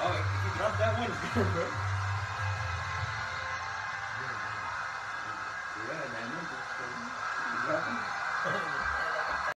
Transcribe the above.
Not that one's good, bro. Yeah, man.